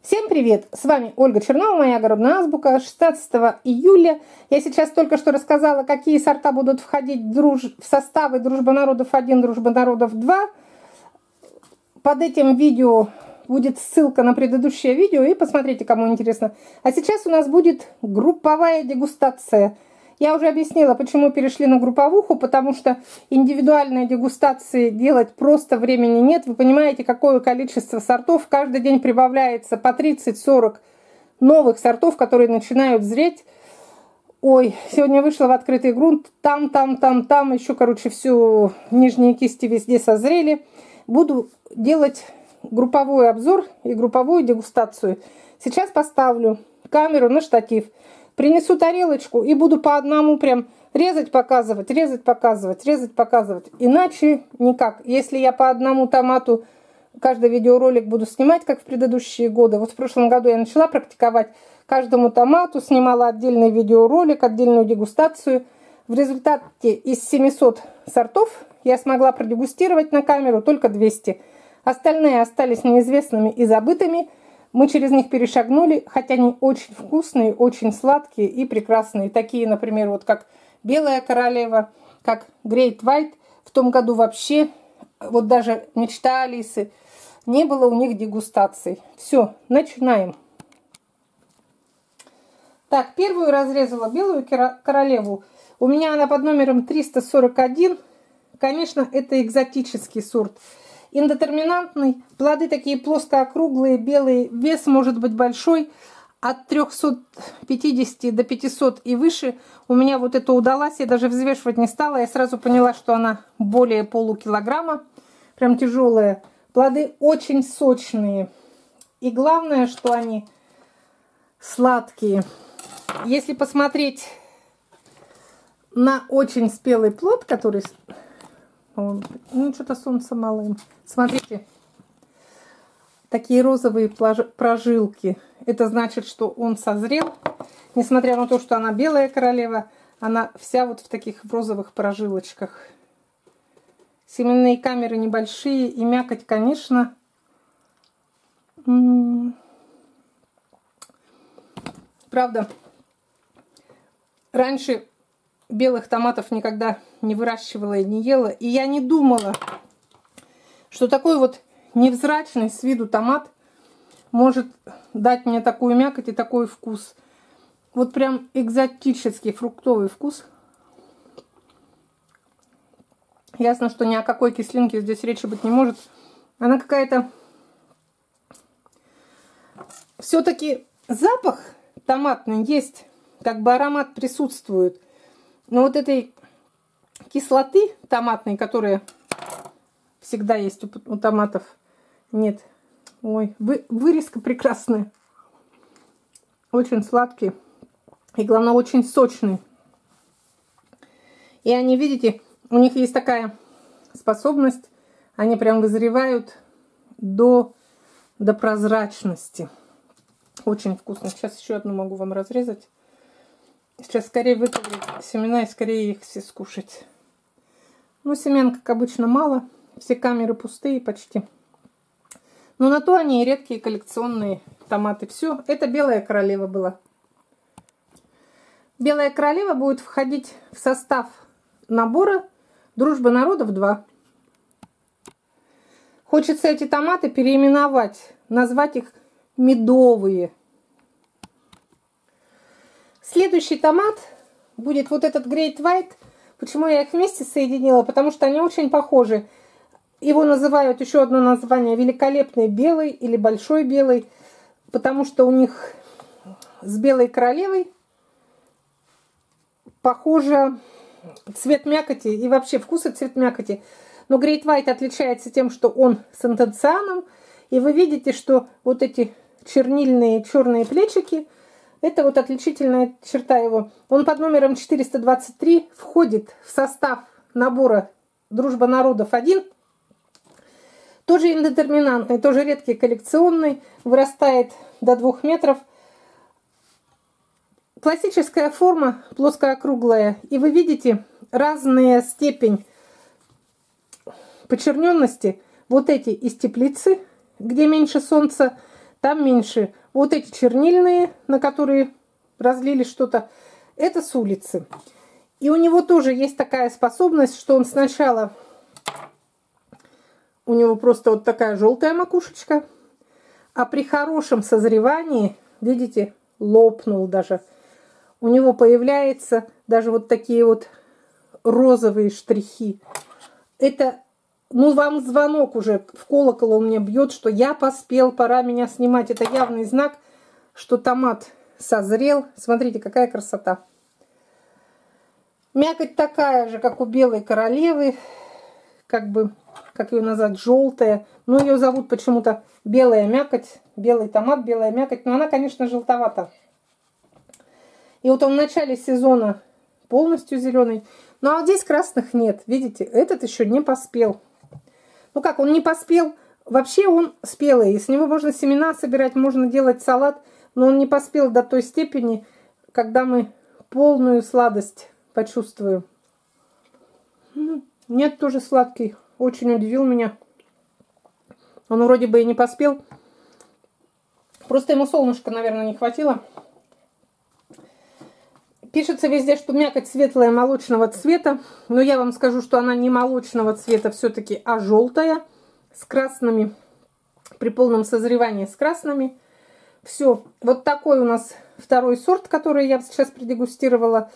Всем привет! С вами Ольга Чернова, моя огородная азбука. 16 июля я сейчас только что рассказала, какие сорта будут входить друж... в составы Дружба народов 1, Дружба народов 2. Под этим видео будет ссылка на предыдущее видео, и посмотрите, кому интересно. А сейчас у нас будет групповая дегустация – я уже объяснила, почему перешли на групповуху, потому что индивидуальные дегустации делать просто времени нет. Вы понимаете, какое количество сортов. Каждый день прибавляется по 30-40 новых сортов, которые начинают зреть. Ой, сегодня вышла в открытый грунт. Там, там, там, там. Еще, короче, всю нижние кисти везде созрели. Буду делать групповой обзор и групповую дегустацию. Сейчас поставлю камеру на штатив. Принесу тарелочку и буду по одному прям резать, показывать, резать, показывать, резать, показывать. Иначе никак. Если я по одному томату каждый видеоролик буду снимать, как в предыдущие годы. Вот в прошлом году я начала практиковать каждому томату, снимала отдельный видеоролик, отдельную дегустацию. В результате из 700 сортов я смогла продегустировать на камеру только 200. Остальные остались неизвестными и забытыми. Мы через них перешагнули, хотя они очень вкусные, очень сладкие и прекрасные. Такие, например, вот как Белая королева, как Great White. В том году вообще, вот даже мечта Алисы, не было у них дегустаций. Все, начинаем. Так, первую разрезала белую королеву. У меня она под номером 341. Конечно, это экзотический сорт. Индетерминантный. Плоды такие плоско-округлые, белые. Вес может быть большой. От 350 до 500 и выше. У меня вот это удалось. Я даже взвешивать не стала. Я сразу поняла, что она более полукилограмма. Прям тяжелая. Плоды очень сочные. И главное, что они сладкие. Если посмотреть на очень спелый плод, который ну, что-то солнце мало им. Смотрите, такие розовые прожилки. Это значит, что он созрел. Несмотря на то, что она белая королева, она вся вот в таких розовых прожилочках. Семенные камеры небольшие и мякоть, конечно, правда, раньше белых томатов никогда не выращивала и не ела. И я не думала, что такой вот невзрачный с виду томат может дать мне такую мякоть и такой вкус. Вот прям экзотический фруктовый вкус. Ясно, что ни о какой кислинке здесь речи быть не может. Она какая-то... Все-таки запах томатный есть, как бы аромат присутствует. Но вот этой кислоты томатной, которая всегда есть у, у томатов, нет. Ой, вы, вырезка прекрасная. Очень сладкий. И главное, очень сочный. И они, видите, у них есть такая способность. Они прям вызревают до, до прозрачности. Очень вкусно. Сейчас еще одну могу вам разрезать. Сейчас скорее выковырять семена и скорее их все скушать. Ну, семян, как обычно, мало. Все камеры пустые почти. Но на то они и редкие коллекционные томаты. Все, это белая королева была. Белая королева будет входить в состав набора «Дружба народов 2». Хочется эти томаты переименовать, назвать их медовые. Следующий томат будет вот этот Great White. Почему я их вместе соединила? Потому что они очень похожи. Его называют еще одно название великолепный белый или большой белый, потому что у них с белой королевой похоже цвет мякоти и вообще вкус и цвет мякоти. Но Great White отличается тем, что он с интенцианом. И вы видите, что вот эти чернильные черные плечики – это вот отличительная черта его. Он под номером 423 входит в состав набора «Дружба народов 1». Тоже индетерминантный, тоже редкий коллекционный, вырастает до 2 метров. Классическая форма, плоскоокруглая. И вы видите разная степень почерненности. Вот эти из теплицы, где меньше солнца, там меньше. Вот эти чернильные, на которые разлили что-то, это с улицы. И у него тоже есть такая способность, что он сначала... У него просто вот такая желтая макушечка. А при хорошем созревании, видите, лопнул даже. У него появляется даже вот такие вот розовые штрихи. Это, ну, вам звонок уже в колокол он мне бьет, что я поспел, пора меня снимать. Это явный знак, что томат созрел. Смотрите, какая красота. Мякоть такая же, как у белой королевы, как бы, как ее назвать, желтая. Но ее зовут почему-то белая мякоть, белый томат, белая мякоть. Но она, конечно, желтовата. И вот он в начале сезона полностью зеленый. Ну а здесь красных нет. Видите, этот еще не поспел. Ну как, он не поспел? Вообще он спелый. С него можно семена собирать, можно делать салат. Но он не поспел до той степени, когда мы полную сладость почувствую. Нет, тоже сладкий. Очень удивил меня. Он вроде бы и не поспел. Просто ему солнышко, наверное, не хватило. Пишется везде, что мякоть светлая молочного цвета. Но я вам скажу, что она не молочного цвета все-таки, а желтая. С красными. При полном созревании с красными. Все. Вот такой у нас второй сорт, который я сейчас продегустировала.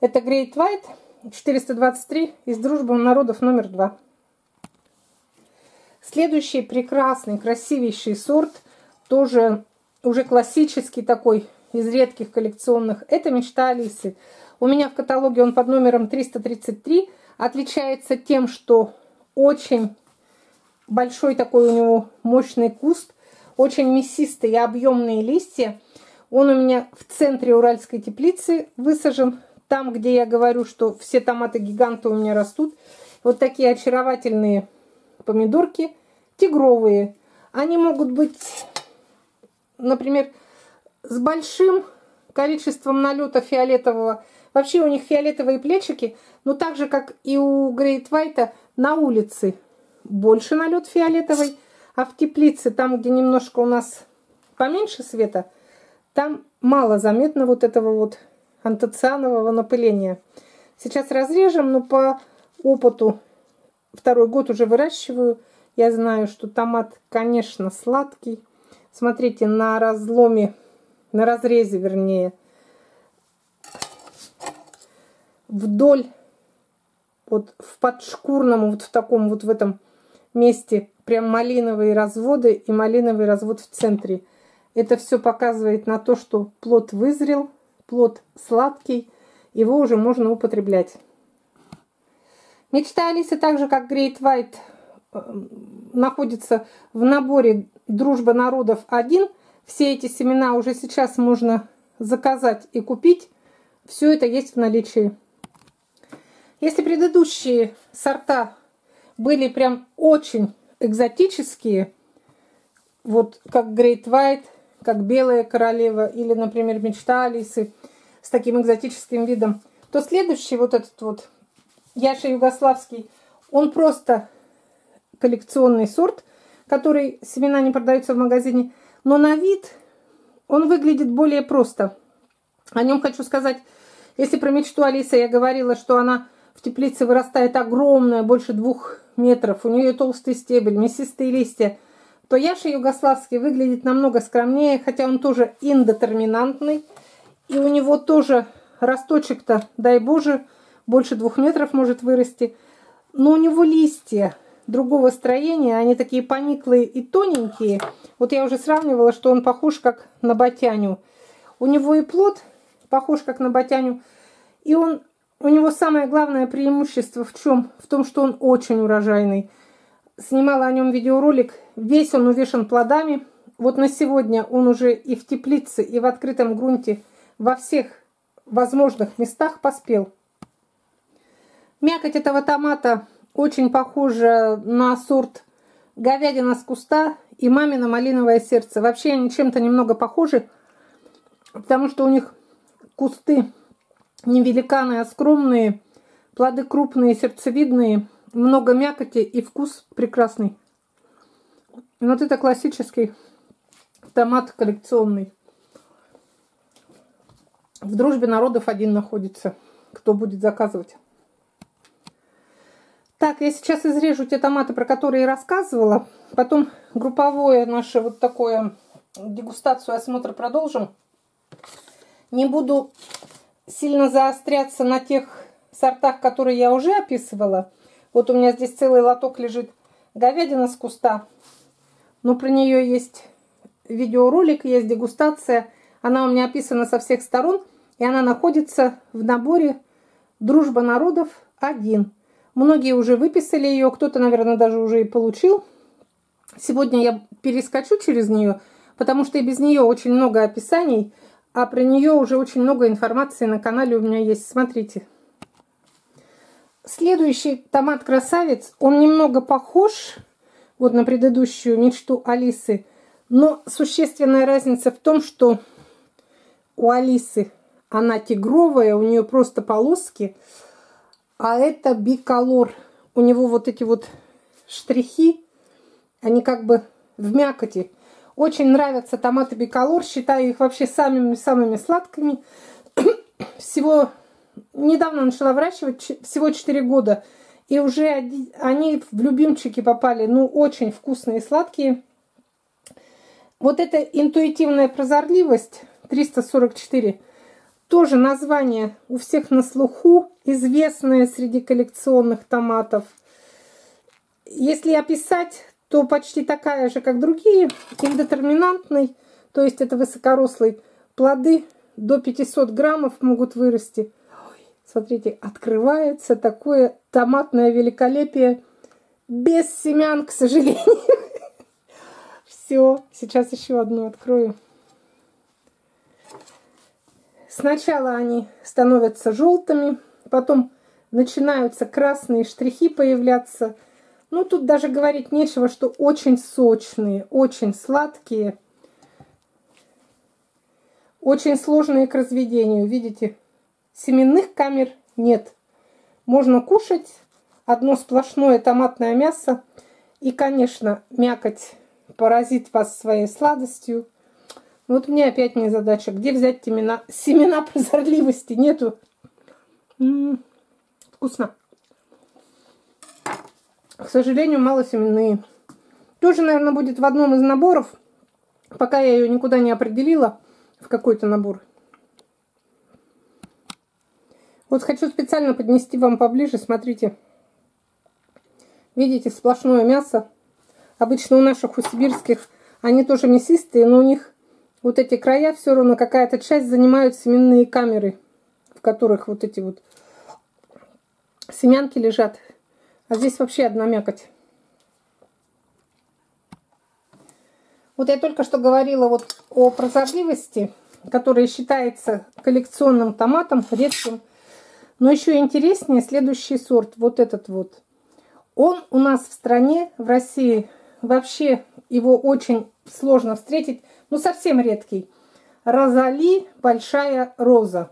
Это Great White 423 из Дружбы народов номер два. Следующий прекрасный, красивейший сорт, тоже уже классический такой, из редких коллекционных, это «Мечта Алисы». У меня в каталоге он под номером 333. Отличается тем, что очень большой такой у него мощный куст, очень мясистые и объемные листья. Он у меня в центре уральской теплицы высажен там, где я говорю, что все томаты-гиганты у меня растут, вот такие очаровательные помидорки, тигровые. Они могут быть, например, с большим количеством налета фиолетового. Вообще у них фиолетовые плечики, но так же, как и у Грейт Вайта, на улице больше налет фиолетовый, а в теплице, там, где немножко у нас поменьше света, там мало заметно вот этого вот антоцианового напыления. Сейчас разрежем, но по опыту второй год уже выращиваю. Я знаю, что томат, конечно, сладкий. Смотрите, на разломе, на разрезе, вернее, вдоль, вот в подшкурном, вот в таком вот в этом месте, прям малиновые разводы и малиновый развод в центре. Это все показывает на то, что плод вызрел, плод сладкий, его уже можно употреблять. Мечта Алисы, так же как Great White, э, находится в наборе «Дружба народов 1». Все эти семена уже сейчас можно заказать и купить. Все это есть в наличии. Если предыдущие сорта были прям очень экзотические, вот как Great White, как Белая королева или, например, Мечта Алисы с таким экзотическим видом, то следующий вот этот вот Яша Югославский, он просто коллекционный сорт, который семена не продаются в магазине, но на вид он выглядит более просто. О нем хочу сказать, если про мечту Алисы я говорила, что она в теплице вырастает огромная, больше двух метров, у нее толстый стебель, мясистые листья – то Яша Югославский выглядит намного скромнее, хотя он тоже индетерминантный. И у него тоже росточек-то, дай боже, больше двух метров может вырасти. Но у него листья другого строения, они такие пониклые и тоненькие. Вот я уже сравнивала, что он похож как на батяню. У него и плод похож как на батяню. И он, у него самое главное преимущество в чем? В том, что он очень урожайный снимала о нем видеоролик. Весь он увешан плодами. Вот на сегодня он уже и в теплице, и в открытом грунте во всех возможных местах поспел. Мякоть этого томата очень похожа на сорт говядина с куста и мамино малиновое сердце. Вообще они чем-то немного похожи, потому что у них кусты не великаны, а скромные, плоды крупные, сердцевидные – много мякоти и вкус прекрасный. Вот это классический томат коллекционный. В дружбе народов один находится. Кто будет заказывать? Так, я сейчас изрежу те томаты, про которые я рассказывала. Потом групповое наше вот такое дегустацию, осмотр продолжим. Не буду сильно заостряться на тех сортах, которые я уже описывала. Вот у меня здесь целый лоток лежит говядина с куста. Но про нее есть видеоролик, есть дегустация. Она у меня описана со всех сторон. И она находится в наборе «Дружба народов 1». Многие уже выписали ее, кто-то, наверное, даже уже и получил. Сегодня я перескочу через нее, потому что и без нее очень много описаний, а про нее уже очень много информации на канале у меня есть. Смотрите. Следующий томат-красавец, он немного похож вот на предыдущую мечту Алисы, но существенная разница в том, что у Алисы она тигровая, у нее просто полоски, а это биколор. У него вот эти вот штрихи, они как бы в мякоти. Очень нравятся томаты биколор, считаю их вообще самыми-самыми сладкими. Всего недавно начала выращивать, всего 4 года. И уже они в любимчики попали, ну, очень вкусные и сладкие. Вот эта интуитивная прозорливость 344 тоже название у всех на слуху, известное среди коллекционных томатов. Если описать, то почти такая же, как другие, индетерминантный, то есть это высокорослый. Плоды до 500 граммов могут вырасти. Ой, смотрите, открывается такое томатное великолепие без семян, к сожалению. Все, сейчас еще одну открою. Сначала они становятся желтыми, потом начинаются красные штрихи появляться. Ну, тут даже говорить нечего, что очень сочные, очень сладкие, очень сложные к разведению. Видите, семенных камер нет. Можно кушать одно сплошное томатное мясо. И, конечно, мякоть поразит вас своей сладостью. Вот меня опять не задача. Где взять семена, семена прозорливости? Нету. М -м -м, вкусно. К сожалению, мало семенные. Тоже, наверное, будет в одном из наборов. Пока я ее никуда не определила в какой-то набор. Вот хочу специально поднести вам поближе. Смотрите. Видите, сплошное мясо. Обычно у наших, у сибирских, они тоже мясистые, но у них вот эти края все равно какая-то часть занимают семенные камеры, в которых вот эти вот семянки лежат. А здесь вообще одна мякоть. Вот я только что говорила вот о прозорливости, которая считается коллекционным томатом, редким. Но еще интереснее следующий сорт, вот этот вот. Он у нас в стране, в России, вообще его очень сложно встретить ну совсем редкий. Розали большая роза.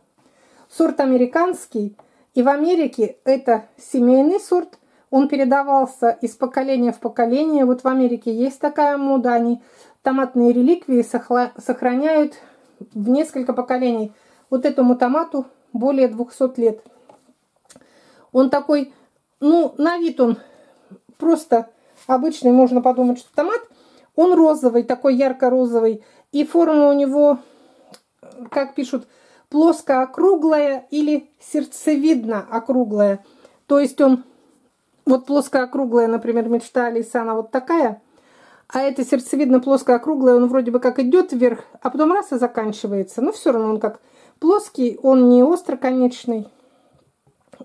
Сорт американский. И в Америке это семейный сорт. Он передавался из поколения в поколение. Вот в Америке есть такая мода. Они томатные реликвии сохраняют в несколько поколений. Вот этому томату более 200 лет. Он такой, ну, на вид он просто обычный, можно подумать, что томат – он розовый, такой ярко-розовый. И форма у него, как пишут, плоско-округлая или сердцевидно-округлая. То есть он, вот плоско-округлая, например, мечта Алиса, она вот такая. А это сердцевидно-плоско-округлая, он вроде бы как идет вверх, а потом раз и заканчивается. Но все равно он как плоский, он не остроконечный.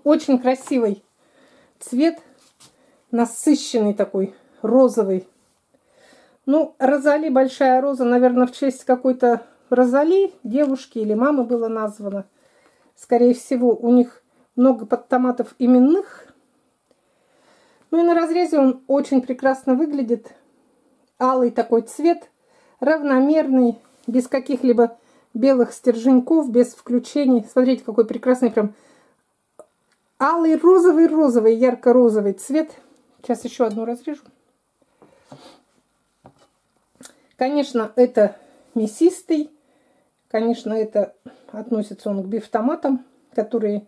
Очень красивый цвет, насыщенный такой, розовый. Ну, Розали, большая роза, наверное, в честь какой-то Розали, девушки или мамы было названо. Скорее всего, у них много подтоматов именных. Ну и на разрезе он очень прекрасно выглядит. Алый такой цвет, равномерный, без каких-либо белых стерженьков, без включений. Смотрите, какой прекрасный прям алый, розовый, розовый, ярко-розовый цвет. Сейчас еще одну разрежу. Конечно, это мясистый. Конечно, это относится он к бифтоматам, которые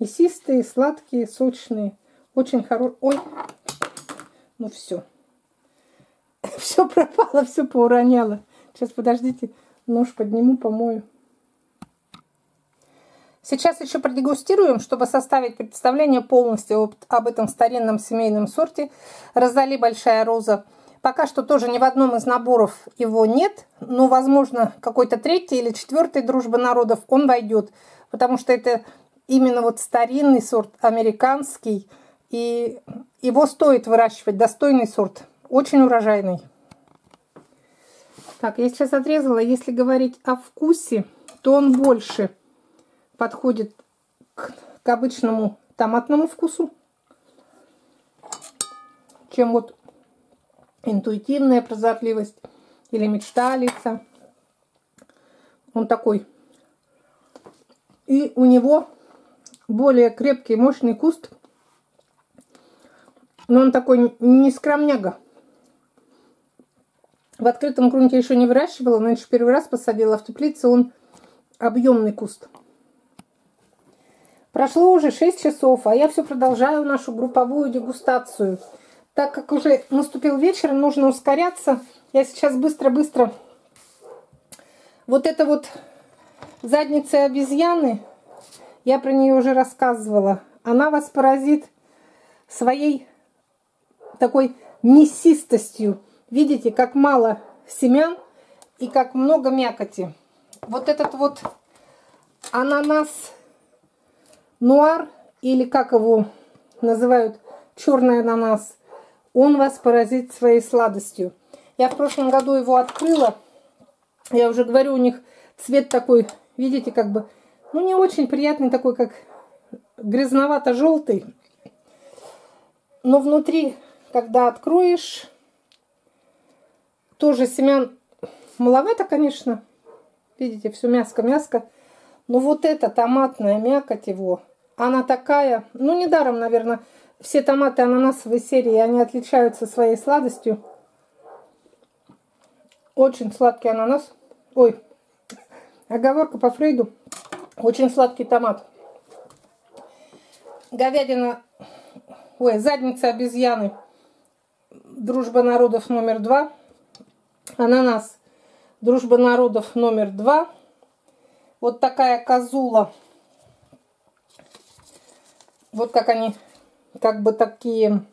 мясистые, сладкие, сочные. Очень хорошие. Ой, ну все. Все пропало, все поуроняло. Сейчас, подождите, нож подниму, помою. Сейчас еще продегустируем, чтобы составить представление полностью об, об этом старинном семейном сорте. Розали Большая Роза. Пока что тоже ни в одном из наборов его нет, но, возможно, какой-то третий или четвертый дружба народов он войдет, потому что это именно вот старинный сорт, американский, и его стоит выращивать, достойный сорт, очень урожайный. Так, я сейчас отрезала, если говорить о вкусе, то он больше – подходит к, к обычному томатному вкусу, чем вот интуитивная прозорливость или мечта лица. Он такой. И у него более крепкий, мощный куст. Но он такой не скромняга. В открытом грунте еще не выращивала, но еще первый раз посадила в теплице. Он объемный куст. Прошло уже 6 часов, а я все продолжаю нашу групповую дегустацию. Так как уже наступил вечер, нужно ускоряться. Я сейчас быстро-быстро... Вот это вот задница обезьяны, я про нее уже рассказывала. Она вас поразит своей такой мясистостью. Видите, как мало семян и как много мякоти. Вот этот вот ананас нуар, или как его называют, черный ананас, он вас поразит своей сладостью. Я в прошлом году его открыла. Я уже говорю, у них цвет такой, видите, как бы, ну, не очень приятный, такой, как грязновато-желтый. Но внутри, когда откроешь, тоже семян маловато, конечно. Видите, все мяско-мяско. Но вот эта томатная мякоть его – она такая, ну недаром, наверное, все томаты ананасовой серии, они отличаются своей сладостью. Очень сладкий ананас. Ой, оговорка по Фрейду. Очень сладкий томат. Говядина, ой, задница обезьяны. Дружба народов номер два. Ананас. Дружба народов номер два. Вот такая козула вот как они, как бы такие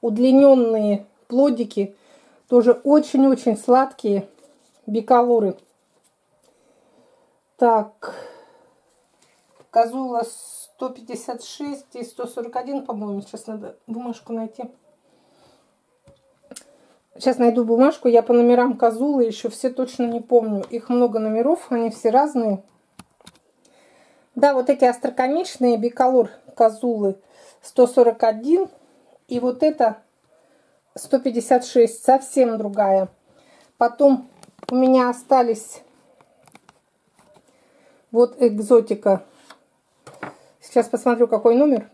удлиненные плодики, тоже очень-очень сладкие бикалуры. Так, козула 156 и 141, по-моему. Сейчас надо бумажку найти. Сейчас найду бумажку. Я по номерам козулы еще все точно не помню. Их много номеров, они все разные. Да, вот эти остроконечные биколор козулы 141. И вот это 156, совсем другая. Потом у меня остались вот экзотика. Сейчас посмотрю, какой номер.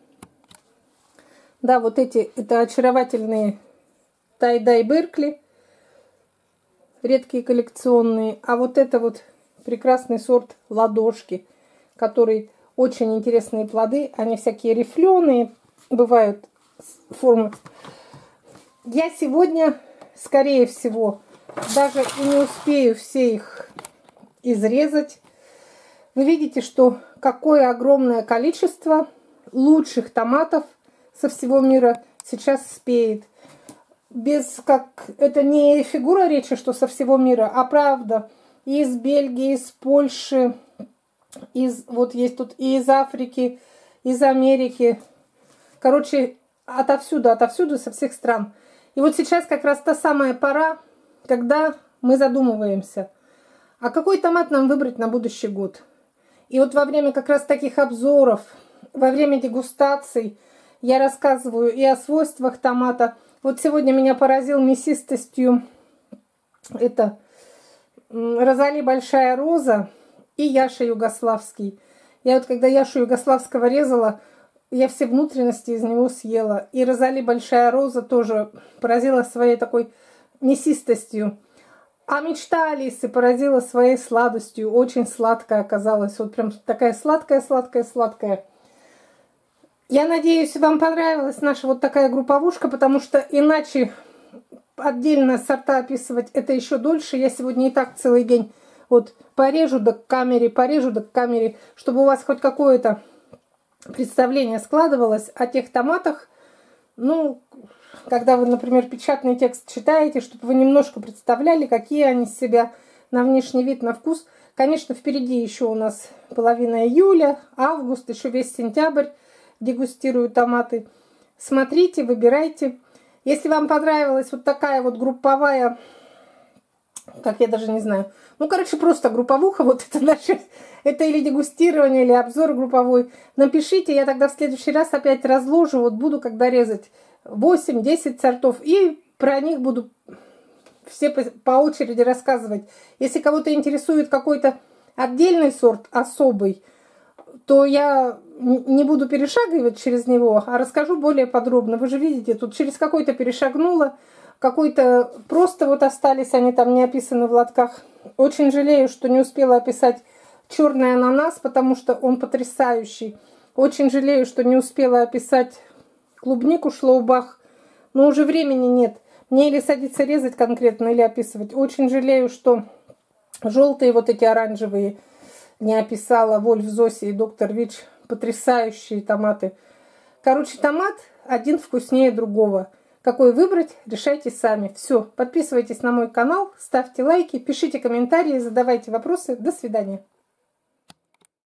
Да, вот эти, это очаровательные Тайдай Беркли. Редкие коллекционные. А вот это вот прекрасный сорт ладошки, который очень интересные плоды. Они всякие рифленые, бывают формы. Я сегодня, скорее всего, даже и не успею все их изрезать. Вы видите, что какое огромное количество лучших томатов со всего мира сейчас спеет. Без как это не фигура речи, что со всего мира, а правда. Из Бельгии, из Польши, из, вот есть тут и из Африки, из Америки. Короче, отовсюду, отовсюду, со всех стран. И вот сейчас как раз та самая пора, когда мы задумываемся, а какой томат нам выбрать на будущий год. И вот во время как раз таких обзоров, во время дегустаций я рассказываю и о свойствах томата. Вот сегодня меня поразил мясистостью это Розали Большая Роза и Яша Югославский. Я вот когда Яшу Югославского резала, я все внутренности из него съела. И Розали Большая Роза тоже поразила своей такой мясистостью. А мечта Алисы поразила своей сладостью. Очень сладкая оказалась. Вот прям такая сладкая-сладкая-сладкая. Я надеюсь, вам понравилась наша вот такая групповушка, потому что иначе отдельно сорта описывать это еще дольше. Я сегодня и так целый день вот порежу до камере, порежу до камере, чтобы у вас хоть какое-то представление складывалось о тех томатах. Ну, когда вы, например, печатный текст читаете, чтобы вы немножко представляли, какие они себя на внешний вид, на вкус. Конечно, впереди еще у нас половина июля, август, еще весь сентябрь дегустирую томаты. Смотрите, выбирайте. Если вам понравилась вот такая вот групповая, как я даже не знаю, ну, короче, просто групповуха, вот это наше, это или дегустирование, или обзор групповой, напишите, я тогда в следующий раз опять разложу, вот буду когда резать 8-10 сортов, и про них буду все по, по очереди рассказывать. Если кого-то интересует какой-то отдельный сорт, особый, то я не буду перешагивать через него, а расскажу более подробно. Вы же видите, тут через какой-то перешагнула, какой-то просто вот остались они там не описаны в лотках. Очень жалею, что не успела описать черный ананас, потому что он потрясающий. Очень жалею, что не успела описать клубнику шлоубах, но уже времени нет. Мне или садиться резать конкретно, или описывать. Очень жалею, что желтые вот эти оранжевые не описала Вольф Зоси и доктор Вич потрясающие томаты. Короче, томат один вкуснее другого. Какой выбрать, решайте сами. Все, подписывайтесь на мой канал, ставьте лайки, пишите комментарии, задавайте вопросы. До свидания.